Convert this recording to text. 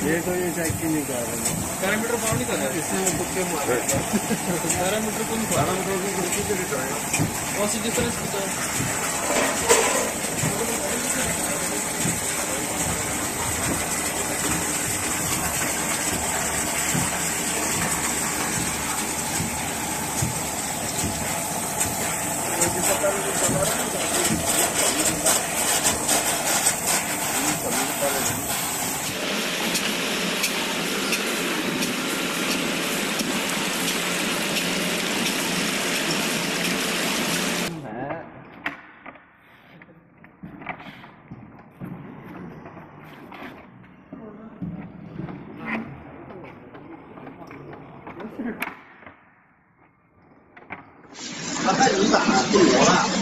ये तो ये चेक ही नहीं कर रहे पैरामीटर पाव नहीं कर रहा इसमें तुक्के मारे पैरामीटर को नहीं पैरामीटर की खिड़की पे रिटर्न है और जिस तरह 他太能打了，对我。